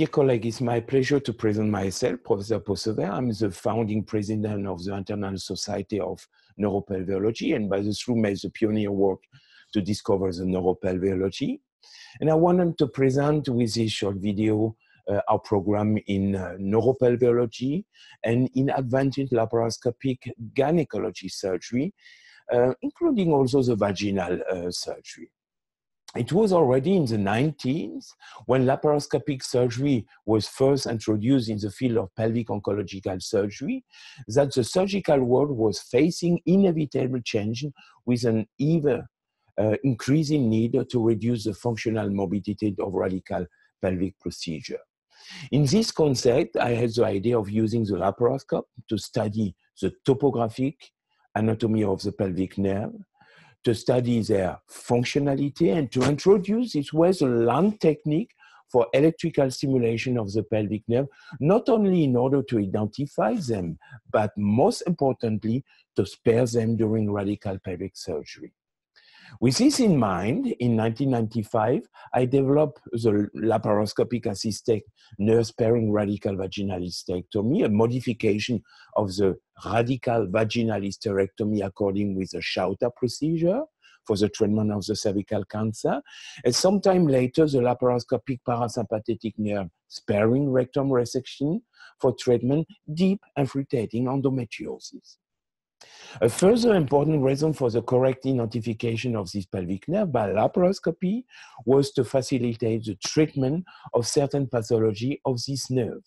Dear colleague, it's my pleasure to present myself, Professor Possover. I'm the founding president of the International Society of Neuropelveology and by this room made the pioneer work to discover the neuropelveology. And I wanted to present with this short video uh, our program in uh, neuropelveology and in advanced laparoscopic gynecology surgery, uh, including also the vaginal uh, surgery it was already in the 19th when laparoscopic surgery was first introduced in the field of pelvic oncological surgery that the surgical world was facing inevitable change with an ever uh, increasing need to reduce the functional morbidity of radical pelvic procedure. In this concept, I had the idea of using the laparoscope to study the topographic anatomy of the pelvic nerve to study their functionality and to introduce this was a LANN technique for electrical stimulation of the pelvic nerve, not only in order to identify them, but most importantly, to spare them during radical pelvic surgery. With this in mind, in 1995, I developed the laparoscopic assisted nerve sparing radical vaginal hysterectomy, a modification of the radical vaginal hysterectomy according with the Schauta procedure for the treatment of the cervical cancer. And sometime later, the laparoscopic parasympathetic nerve sparing rectum resection for treatment deep and infiltrating endometriosis. A further important reason for the correct identification of this pelvic nerve by laparoscopy was to facilitate the treatment of certain pathology of this nerve.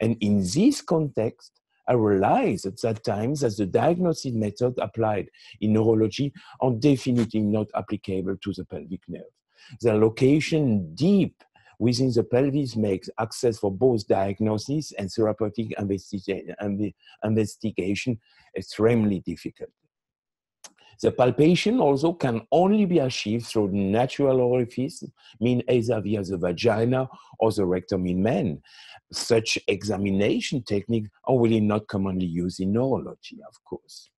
And in this context, I realized at that time that the diagnostic method applied in neurology are definitely not applicable to the pelvic nerve. The location deep within the pelvis makes access for both diagnosis and therapeutic investigation extremely difficult. The palpation also can only be achieved through natural orifice, mean either via the vagina or the rectum in men. Such examination techniques are really not commonly used in neurology, of course.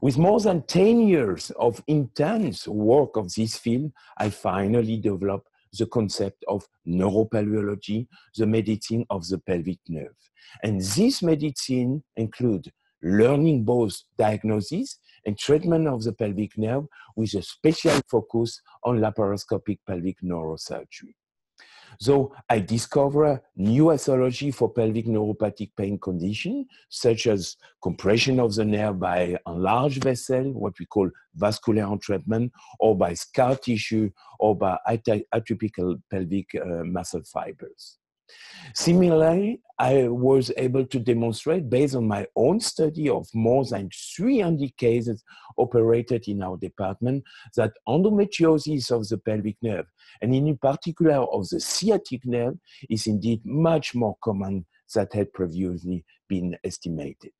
With more than 10 years of intense work of this field, I finally developed the concept of neuropelveology, the medicine of the pelvic nerve. And this medicine includes learning both diagnosis and treatment of the pelvic nerve with a special focus on laparoscopic pelvic neurosurgery. So I discover new etiology for pelvic neuropathic pain condition, such as compression of the nerve by enlarged vessel, what we call vascular entrapment, or by scar tissue, or by atypical pelvic uh, muscle fibers. Similarly, I was able to demonstrate based on my own study of more than 300 cases operated in our department that endometriosis of the pelvic nerve, and in particular of the sciatic nerve, is indeed much more common than had previously been estimated.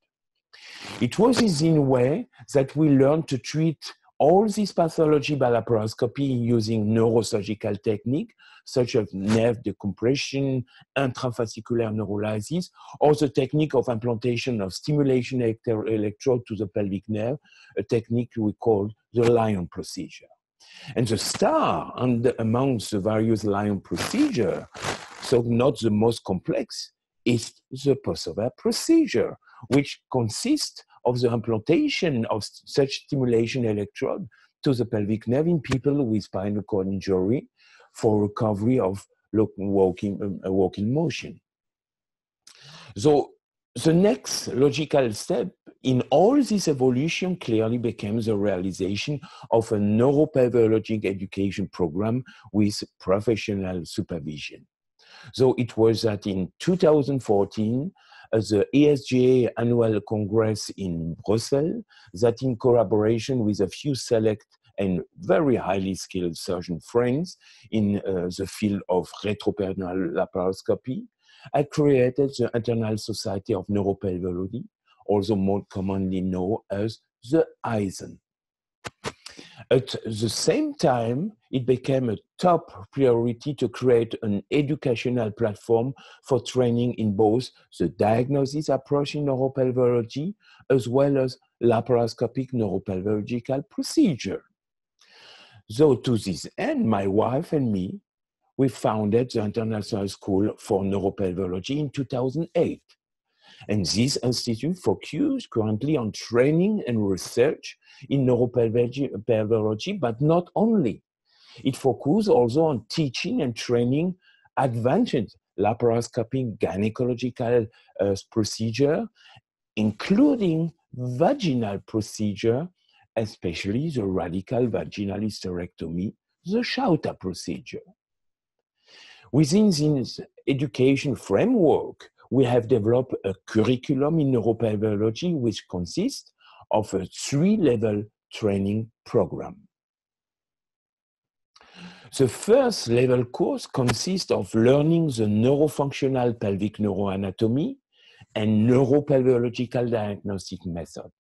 It was in this way that we learned to treat all this pathology by laparoscopy using neurosurgical technique, such as nerve decompression, intrafascicular neurolysis, or the technique of implantation of stimulation electrode to the pelvic nerve, a technique we call the Lion procedure. And the star and amongst the various Lion procedure, so not the most complex, is the Possover procedure, which consists of the implantation of such stimulation electrode to the pelvic nerve in people with spinal cord injury for recovery of walking, um, walking motion. So the next logical step in all this evolution clearly became the realization of a neuropelveologic education program with professional supervision. So it was that in 2014, the ESGA annual congress in Brussels that in collaboration with a few select and very highly skilled surgeon friends in uh, the field of retroperitoneal laparoscopy, I created the International Society of Neuropelveology, also more commonly known as the ISON. At the same time, it became a top priority to create an educational platform for training in both the diagnosis approach in neuropelveology as well as laparoscopic neuropelveological procedure. So to this end, my wife and me, we founded the International School for Neuropelveology in 2008. And this institute focuses currently on training and research in neuropelveology, but not only. It focuses also on teaching and training advanced laparoscopic gynecological uh, procedure, including vaginal procedure, especially the radical vaginal hysterectomy, the Schauta procedure. Within this education framework, we have developed a curriculum in neuropelveology which consists of a three-level training program. The first level course consists of learning the neurofunctional pelvic neuroanatomy and neuropelveological diagnostic method.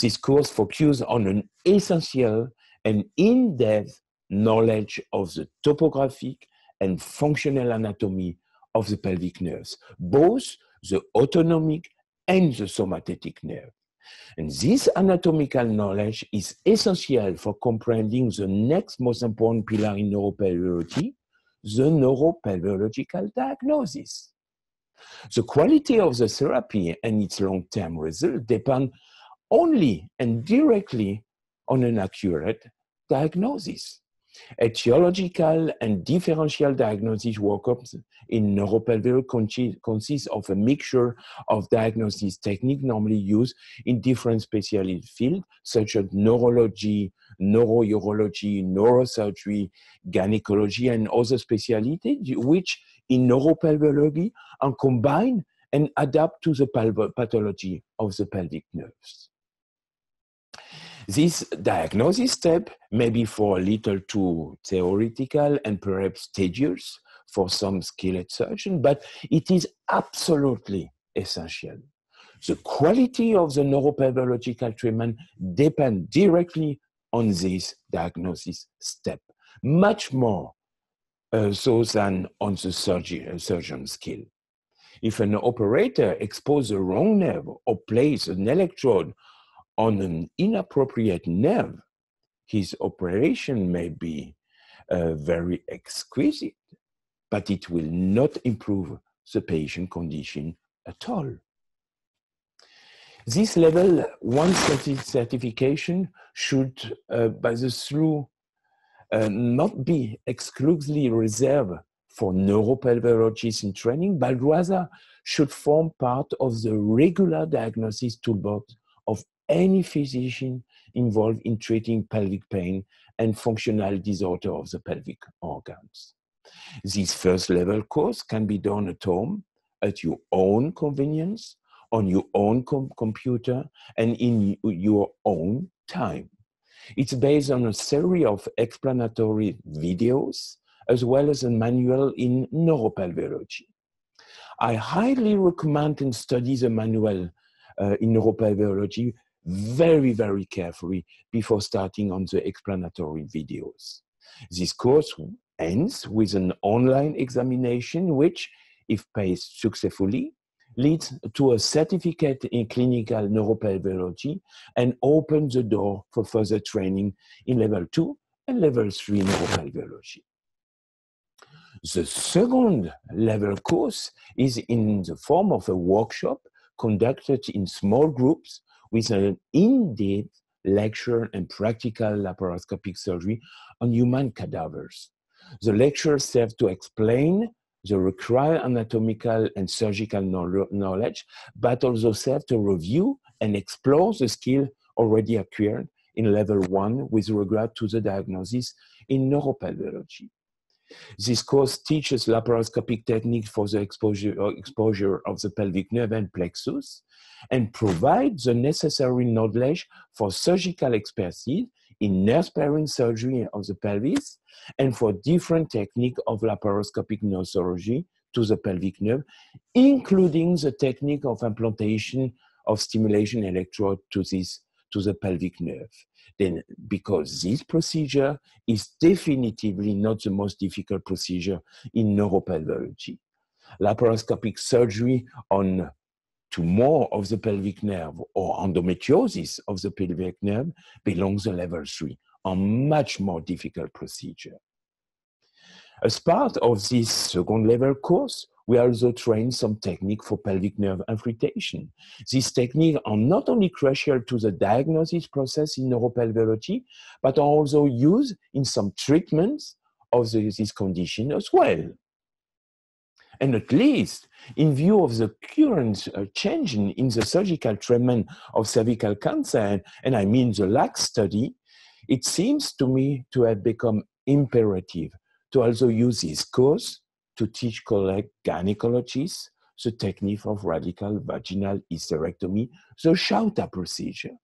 This course focuses on an essential and in-depth knowledge of the topographic and functional anatomy of the pelvic nerves, both the autonomic and the somatic nerve. And this anatomical knowledge is essential for comprehending the next most important pillar in neuropelveology, the neuropelveological diagnosis. The quality of the therapy and its long-term result depend only and directly on an accurate diagnosis. Etiological and differential diagnosis workups in neuropelveology consist of a mixture of diagnosis techniques normally used in different specialty fields, such as neurology, neurourology, neurosurgery, gynecology, and other specialties, which in neuropelveology are combined and adapt to the pathology of the pelvic nerves. This diagnosis step may be for a little too theoretical and perhaps tedious for some skilled surgeon, but it is absolutely essential. The quality of the neuropelveological treatment depends directly on this diagnosis step, much more uh, so than on the uh, surgeon skill. If an operator exposes the wrong nerve or places an electrode on an inappropriate nerve, his operation may be uh, very exquisite, but it will not improve the patient condition at all. This level one certification should, uh, by the through, uh, not be exclusively reserved for neuropelveologists in training, but rather should form part of the regular diagnosis toolbox any physician involved in treating pelvic pain and functional disorder of the pelvic organs. This first level course can be done at home at your own convenience, on your own com computer, and in your own time. It's based on a series of explanatory videos as well as a manual in neuropelveology. I highly recommend and study the manual uh, in neuropelveology very, very carefully before starting on the explanatory videos. This course ends with an online examination, which, if passed successfully, leads to a certificate in clinical neuropelveology and opens the door for further training in level two and level three neuropelveology. The second level course is in the form of a workshop conducted in small groups with an in-depth lecture and practical laparoscopic surgery on human cadavers. The lecture serves to explain the required anatomical and surgical knowledge, but also serve to review and explore the skill already acquired in level one with regard to the diagnosis in neuropelveology. This course teaches laparoscopic technique for the exposure, uh, exposure of the pelvic nerve and plexus and provides the necessary knowledge for surgical expertise in nerve-sparing surgery of the pelvis and for different technique of laparoscopic neurosurgery to the pelvic nerve, including the technique of implantation of stimulation electrode to this to the pelvic nerve. Then, because this procedure is definitively not the most difficult procedure in neuropelveology. Laparoscopic surgery on tumor of the pelvic nerve or endometriosis of the pelvic nerve belongs to level three, a much more difficult procedure. As part of this second level course, we also train some technique for pelvic nerve infiltration. These techniques are not only crucial to the diagnosis process in neuropelveology, but are also used in some treatments of the, this condition as well. And at least in view of the current uh, change in, the surgical treatment of cervical cancer, and, I mean the LACC study, it seems to me to have become imperative to also use this course to teach gynecologists the technique of radical vaginal hysterectomy, the Schauta procedure.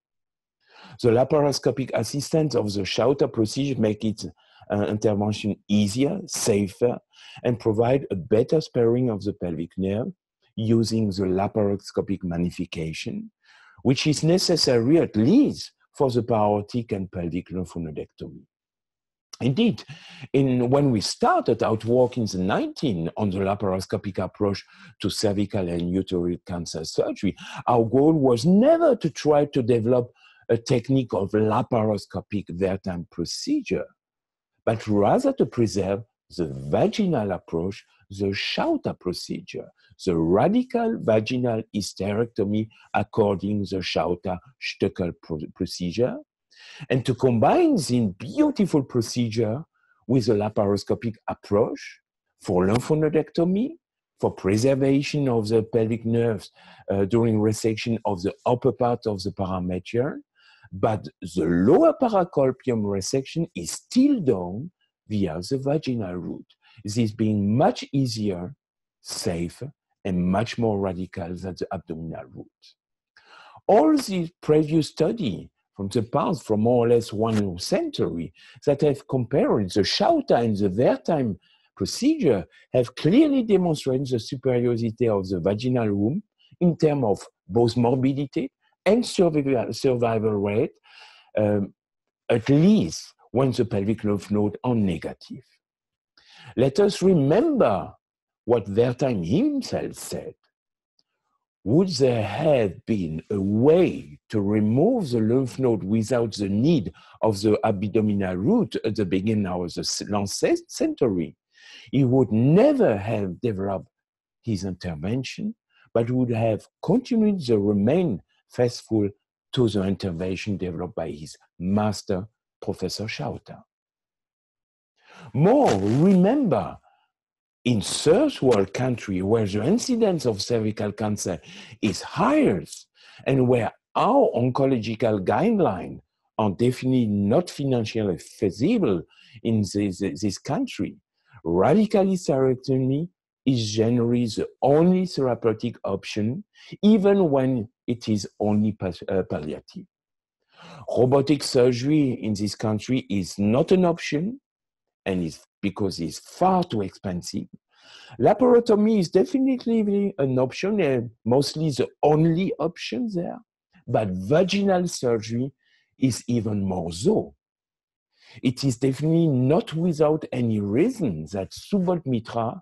The laparoscopic assistance of the Schauta procedure make its uh, intervention easier, safer, and provide a better sparing of the pelvic nerve using the laparoscopic magnification, which is necessary at least for the para-aortic and pelvic lymphnodectomy. Indeed, in, when we started out work in the 19 on the laparoscopic approach to cervical and uterine cancer surgery, our goal was never to try to develop a technique of laparoscopic Wertheim procedure, but rather to preserve the vaginal approach, the Schauta procedure, the radical vaginal hysterectomy according the Schauta-Stöckel procedure, and to combine this beautiful procedure with a laparoscopic approach for lymphnodectomy, for preservation of the pelvic nerves uh, during resection of the upper part of the parameter, but the lower paracolpium resection is still done via the vaginal route. This being much easier, safer, and much more radical than the abdominal route. All these previous study from the past, from more or less one century, that have compared the Schauta and the Wertheim procedure have clearly demonstrated the superiority of the vaginal room in terms of both morbidity and survival, survival rate, um, at least when the pelvic lymph nodes are negative. Let us remember what Wertheim himself said would there have been a way to remove the lymph node without the need of the abdominal route at the beginning of the last century? He would never have developed his intervention, but would have continued to remain faithful to the intervention developed by his master, Professor Schauta. More, remember in third world country where the incidence of cervical cancer is higher and where our oncological guidelines are definitely not financially feasible in this, this country, radical hysterectomy is generally the only therapeutic option, even when it is only uh, palliative. Robotic surgery in this country is not an option and is because it's far too expensive. Laparotomy is definitely an option and mostly the only option there, but vaginal surgery is even more so. It is definitely not without any reason that Subodh Mitra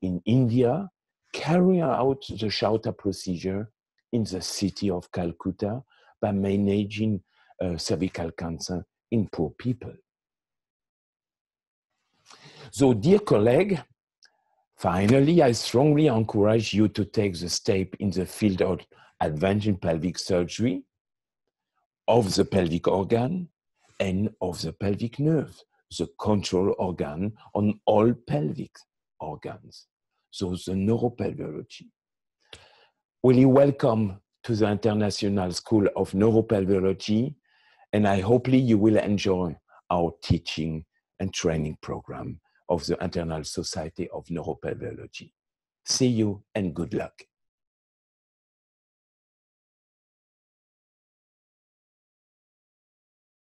in India carry out the Schauta procedure in the city of Calcutta by managing uh, cervical cancer in poor people. So, dear colleague, finally, I strongly encourage you to take the step in the field of advanced pelvic surgery, of the pelvic organ, and of the pelvic nerve, the control organ on all pelvic organs. So, the neuropelveology. Really welcome to the International School of Neuropelveology, and I hopefully you will enjoy our teaching and training program of the Internal Society of Neuropelveology. See you and good luck.